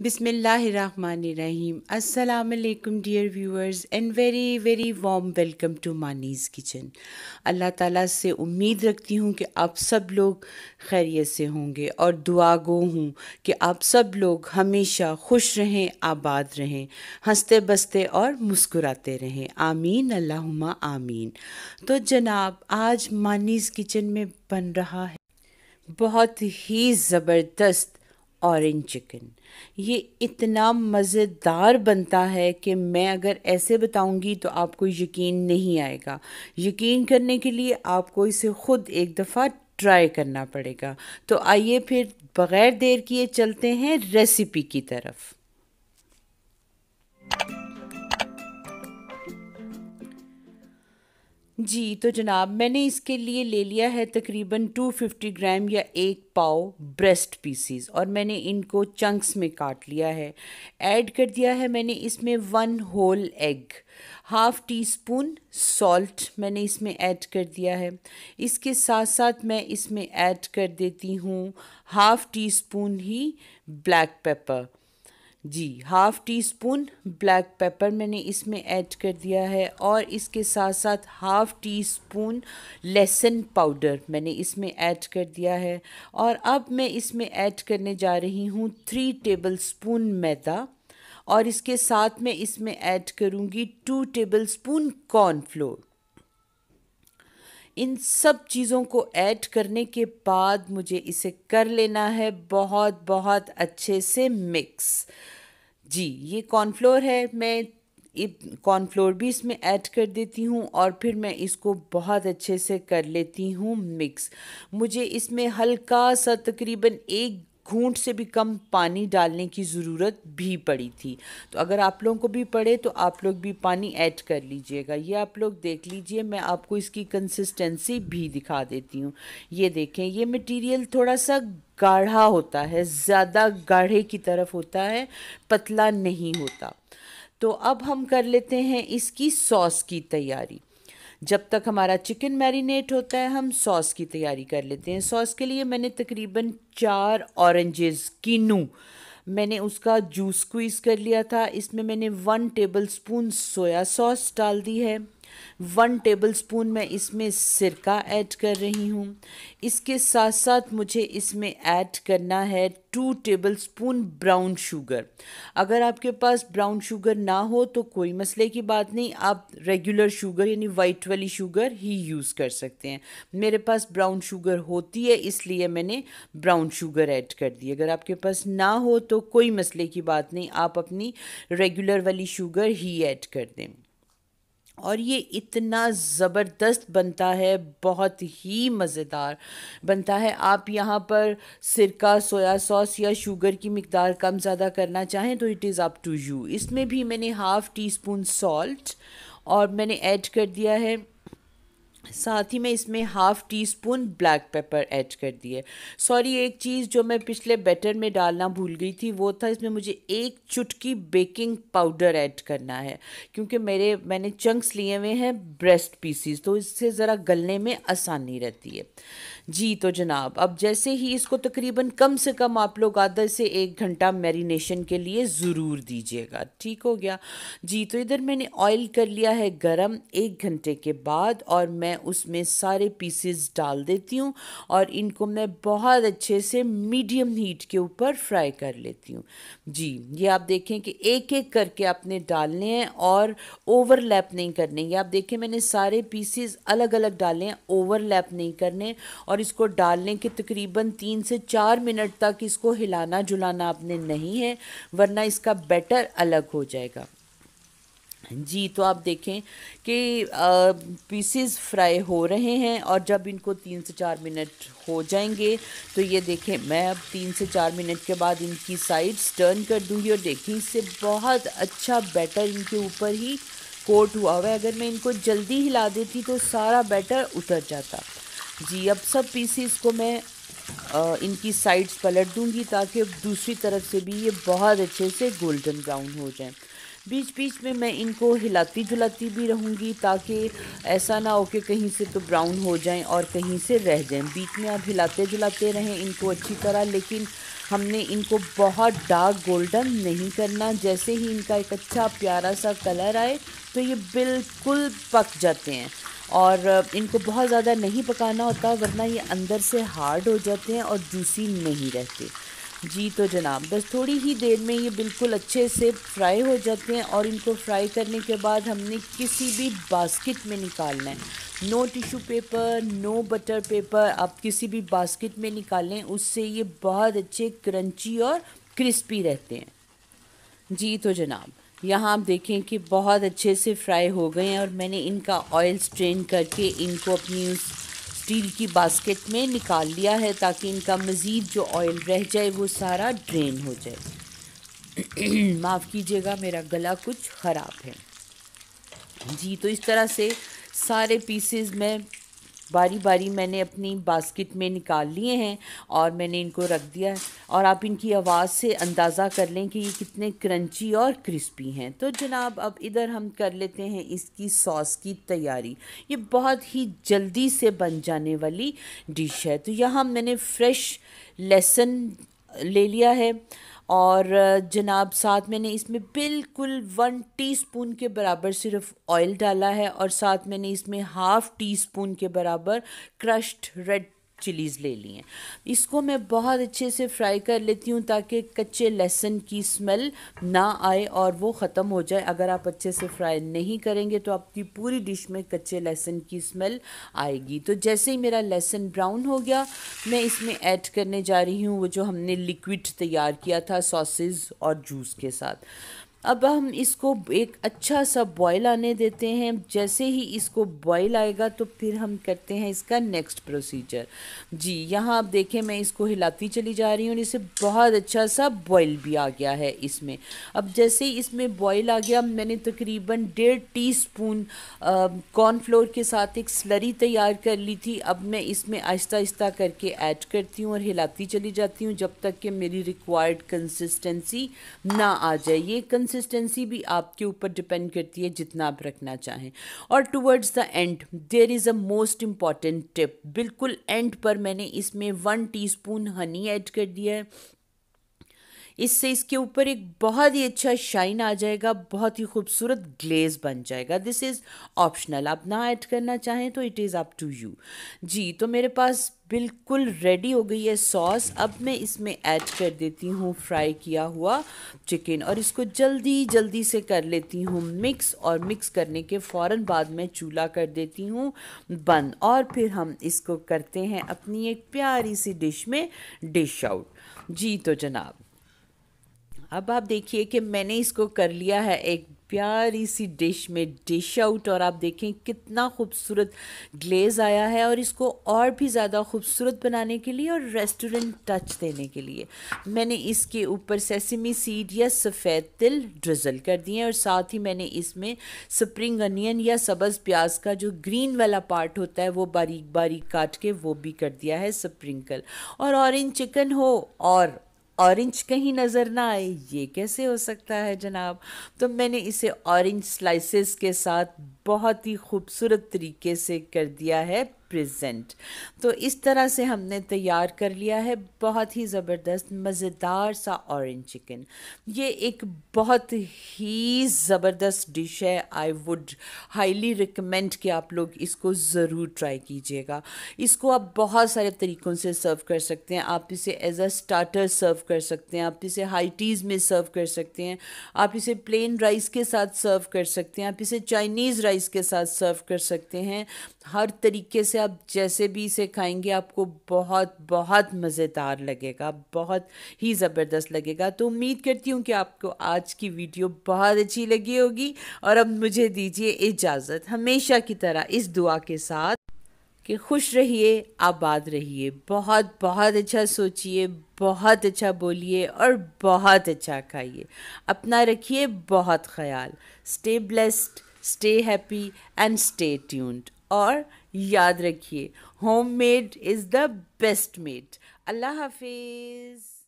बिसमीम अस्सलाम dear viewers, and very very warm welcome to Maani's kitchen. Allah ताला से उम्मीद रखती हूँ कि आप सब लोग खैरियत से होंगे और दुआ गो हूँ कि आप सब लोग हमेशा खुश रहें, आबाद रहें, हँसते बसते और मुस्कुराते रहें। आमीन, अल्लाहुम्मा आमीन। तो जनाब, आज मानीज़ किचन में बन रहा है बहुत ही ज़बरदस्त ऑरेंज चिकन ये इतना मज़ेदार बनता है कि मैं अगर ऐसे बताऊँगी तो आपको यकीन नहीं आएगा। यकीन करने के लिए आपको इसे ख़ुद एक दफ़ा ट्राई करना पड़ेगा। तो आइए फिर बग़ैर देर किए चलते हैं रेसिपी की तरफ़। जी तो जनाब, मैंने इसके लिए ले लिया है तकरीबन 250 ग्राम या एक पाव ब्रेस्ट पीसीस और मैंने इनको चंक्स में काट लिया है। ऐड कर दिया है मैंने इसमें one whole egg half teaspoon salt मैंने इसमें ऐड कर दिया है। इसके साथ साथ मैं इसमें ऐड कर देती हूँ हाफ़ टी स्पून ही ब्लैक पेपर जी half teaspoon black pepper मैंने इसमें ऐड कर दिया है और इसके साथ साथ हाफ़ टी स्पून लहसुन पाउडर मैंने इसमें ऐड कर दिया है। और अब मैं इसमें ऐड करने जा रही हूँ थ्री टेबल स्पून मैदा और इसके साथ मैं इसमें ऐड करूँगी टू टेबल स्पून कॉर्नफ्लोर इन सब चीज़ों को ऐड करने के बाद मुझे इसे कर लेना है बहुत बहुत अच्छे से मिक्स जी, ये कॉर्नफ्लोर है, मैं कॉर्नफ्लोर भी इसमें ऐड कर देती हूँ और फिर मैं इसको बहुत अच्छे से कर लेती हूँ मिक्स मुझे इसमें हल्का सा तकरीबन एक घूंट से भी कम पानी डालने की ज़रूरत भी पड़ी थी। तो अगर आप लोगों को भी पड़े तो आप लोग भी पानी ऐड कर लीजिएगा। ये आप लोग देख लीजिए, मैं आपको इसकी कंसिस्टेंसी भी दिखा देती हूँ। ये देखें, ये मटेरियल थोड़ा सा गाढ़ा होता है, ज़्यादा गाढ़े की तरफ़ होता है, पतला नहीं होता। तो अब हम कर लेते हैं इसकी सॉस की तैयारी। जब तक हमारा चिकन मैरिनेट होता है, हम सॉस की तैयारी कर लेते हैं। सॉस के लिए मैंने तकरीबन चार ऑरेंजेस, कीनू। मैंने उसका जूस स्क्वीज़ कर लिया था। इसमें मैंने one tablespoon soya sauce डाल दी है। वन टेबलस्पून मैं इसमें सिरका ऐड कर रही हूँ। इसके साथ साथ मुझे इसमें ऐड करना है टू टेबलस्पून ब्राउन शुगर अगर आपके पास ब्राउन शुगर ना हो तो कोई मसले की बात नहीं, आप रेगुलर शुगर यानी वाइट वाली शुगर ही यूज़ कर सकते हैं। मेरे पास ब्राउन शुगर होती है, इसलिए मैंने ब्राउन शुगर ऐड कर दी। अगर आपके पास ना हो तो कोई मसले की बात नहीं, आप अपनी रेगुलर वाली शुगर ही ऐड कर दें। और ये इतना ज़बरदस्त बनता है, बहुत ही मज़ेदार बनता है। आप यहाँ पर सिरका, सोया सॉस या शुगर की मकदार कम ज़्यादा करना चाहें तो it is up to you इसमें भी मैंने हाफ़ टी स्पून सॉल्ट और मैंने ऐड कर दिया है। साथ ही मैं इसमें half teaspoon black pepper add कर दिए। सॉरी एक चीज़ जो मैं पिछले बैटर में डालना भूल गई थी, वो था इसमें मुझे एक चुटकी बेकिंग पाउडर ऐड करना है, क्योंकि मेरे, मैंने चंक्स लिए हुए हैं ब्रेस्ट पीसीस तो इससे ज़रा गलने में आसानी रहती है। जी तो जनाब, अब जैसे ही इसको तकरीबन कम से कम आप लोग आधा से एक घंटा मैरिनेशन के लिए ज़रूर दीजिएगा। ठीक हो गया? जी तो इधर मैंने ऑयल कर लिया है गरम एक घंटे के बाद और मैं उसमें सारे पीसेस डाल देती हूँ और इनको मैं बहुत अच्छे से मीडियम हीट के ऊपर फ्राई कर लेती हूँ। जी, ये आप देखें कि एक एक करके आपने डालने हैं और ओवरलैप नहीं करने। ये आप देखें मैंने सारे पीसेस अलग अलग डाले हैं ओवरलैप नहीं करने और इसको डालने के तकरीबन तीन से चार मिनट तक इसको हिलाना जुलाना आपने नहीं है, वरना इसका बैटर अलग हो जाएगा। जी तो आप देखें कि पीसेस फ्राई हो रहे हैं और जब इनको तीन से चार मिनट हो जाएँगे तो ये देखें मैं अब तीन से चार मिनट के बाद इनकी साइड्स टर्न कर दूँगी और देखें इससे बहुत अच्छा बैटर इनके ऊपर ही कोट हुआ हुआ है। अगर मैं इनको जल्दी हिला देती तो सारा बैटर उतर जाता। जी अब सब पीसीस को मैं आ, इनकी साइड्स पलट दूँगी ताकि दूसरी तरफ़ से भी ये बहुत अच्छे से गोल्डन ब्राउन हो जाए। बीच बीच में मैं इनको हिलाती जुलाती भी रहूँगी ताकि ऐसा ना हो कि कहीं से तो ब्राउन हो जाएँ और कहीं से रह जाएँ। बीच में आप हिलाते जुलाते रहें, इनको अच्छी तरह, लेकिन हमने इनको बहुत डार्क गोल्डन नहीं करना। जैसे ही इनका एक अच्छा प्यारा सा कलर आए तो ये बिल्कुल पक जाते हैं। और इनको बहुत ज़्यादा नहीं पकाना होता, वरना ये अंदर से हार्ड हो जाते हैं और जूसी नहीं रहते। जी तो जनाब, बस थोड़ी ही देर में ये बिल्कुल अच्छे से फ्राई हो जाते हैं और इनको फ्राई करने के बाद हमने किसी भी बास्केट में निकालना है। No tissue paper, no butter paper, आप किसी भी बास्केट में निकालें उससे ये बहुत अच्छे क्रंची और क्रिस्पी रहते हैं। जी तो जनाब, यहाँ आप देखें कि बहुत अच्छे से फ्राई हो गए हैं और मैंने इनका ऑयल स्ट्रेन करके इनको अपनी उस स्टील की बास्केट में निकाल लिया है ताकि इनका मज़ीद जो ऑयल रह जाए, वो सारा ड्रेन हो जाए। माफ़ कीजिएगा, मेरा गला कुछ ख़राब है। जी तो इस तरह से सारे पीसेस मैं बारी बारी मैंने अपनी बास्केट में निकाल लिए हैं और मैंने इनको रख दिया है। और आप इनकी आवाज़ से अंदाज़ा कर लें कि ये कितने क्रंची और क्रिस्पी हैं। तो जनाब, अब इधर हम कर लेते हैं इसकी सॉस की तैयारी। ये बहुत ही जल्दी से बन जाने वाली डिश है। तो यहाँ मैंने फ्रेश लहसुन ले लिया है। और, जनाब, साथ मैंने इसमें बिल्कुल वन टीस्पून के बराबर सिर्फ़ ऑयल डाला है और साथ मैंने इसमें हाफ़ टी स्पून के बराबर क्रश्ड रेड चिलीज़ ले ली हैं इसको मैं बहुत अच्छे से फ्राई कर लेती हूँ ताकि कच्चे लहसुन की स्मेल ना आए और वो ख़त्म हो जाए अगर आप अच्छे से फ्राई नहीं करेंगे तो आपकी पूरी डिश में कच्चे लहसुन की स्मेल आएगी तो जैसे ही मेरा लहसुन ब्राउन हो गया मैं इसमें ऐड करने जा रही हूँ वो जो हमने लिक्विड तैयार किया था सॉसेज और जूस के साथ अब हम इसको एक अच्छा सा बॉयल आने देते हैं। जैसे ही इसको बॉयल आएगा तो फिर हम करते हैं इसका नेक्स्ट प्रोसीजर जी, यहाँ आप देखें, मैं इसको हिलाती चली जा रही हूँ इसे बहुत अच्छा सा बॉयल भी आ गया है इसमें। अब जैसे ही इसमें बॉयल आ गया, मैंने तकरीबन डेढ़ टी स्पून कॉर्नफ्लोर के साथ एक स्लरी तैयार कर ली थी। अब मैं इसमें आहिस्ता आहिस्ता करके ऐड करती हूँ और हिलाती चली जाती हूँ, जब तक कि मेरी रिक्वायर्ड कंसिस्टेंसी ना आ जाए। ये कंसिस्टेंसी भी आपके ऊपर डिपेंड करती है जितना आप रखना चाहें। और towards the end there is a most important tip बिल्कुल एंड पर मैंने इसमें वन टीस्पून हनी ऐड कर दिया है। इससे इसके ऊपर एक बहुत ही अच्छा शाइन आ जाएगा, बहुत ही खूबसूरत ग्लेज बन जाएगा। दिस इज़ ऑप्शनल आप ना ऐड करना चाहें तो it is up to you जी तो मेरे पास बिल्कुल रेडी हो गई है सॉस अब मैं इसमें ऐड कर देती हूँ फ्राई किया हुआ चिकन और इसको जल्दी जल्दी से कर लेती हूँ मिक्स और मिक्स करने के फ़ौर बाद मैं चूल्हा कर देती हूँ बंद। और फिर हम इसको करते हैं अपनी एक प्यारी सी डिश में डिश आउट जी तो जनाब। अब आप देखिए कि मैंने इसको कर लिया है एक प्यारी सी डिश में डिश आउट और आप देखें कितना खूबसूरत ग्लेज आया है और इसको और भी ज़्यादा खूबसूरत बनाने के लिए और रेस्टोरेंट टच देने के लिए। मैंने इसके ऊपर सेसमी सीड या सफ़ेद तिल ड्रिजल कर दिए हैं और साथ ही मैंने इसमें स्प्रिंग अनियन या सब्ज़ प्याज का जो ग्रीन वाला पार्ट होता है वो बारीक बारीक काट के वो भी कर दिया है स्प्रिंकल और ऑरेंज चिकन हो और ऑरेंज कहीं नज़र ना आए, ये कैसे हो सकता है जनाब? तो मैंने इसे ऑरेंज स्लाइसेस के साथ बहुत ही खूबसूरत तरीके से कर दिया है। प्रेजेंट तो इस तरह से हमने तैयार कर लिया है बहुत ही ज़बरदस्त, मज़ेदार सा ऑरेंज चिकन ये एक बहुत ही ज़बरदस्त डिश है. आई वुड हाईली रिकमेंड कि आप लोग इसको ज़रूर ट्राई कीजिएगा. इसको आप बहुत सारे तरीक़ों से सर्व कर सकते हैं. आप इसे एज अ स्टार्टर सर्व कर सकते हैं. आप इसे हाई टीज़ में सर्व कर सकते हैं. आप इसे प्लेन राइस के साथ सर्व कर सकते हैं. आप इसे चाइनीज़ राइस के साथ सर्व कर सकते हैं. हर तरीके से आप जैसे भी इसे खाएँगे, आपको बहुत बहुत मज़ेदार लगेगा, बहुत ही ज़बरदस्त लगेगा। तो उम्मीद करती हूँ कि आपको आज की वीडियो बहुत अच्छी लगी होगी और अब मुझे दीजिए इजाज़त। हमेशा की तरह इस दुआ के साथ कि खुश रहिए, आबाद रहिए। बहुत बहुत अच्छा सोचिए, बहुत अच्छा बोलिए और बहुत अच्छा खाइए। अपना रखिए बहुत ख्याल। Stay blessed stay happy and stay tuned और याद रखिए home made is the best made Allah हाफिज़।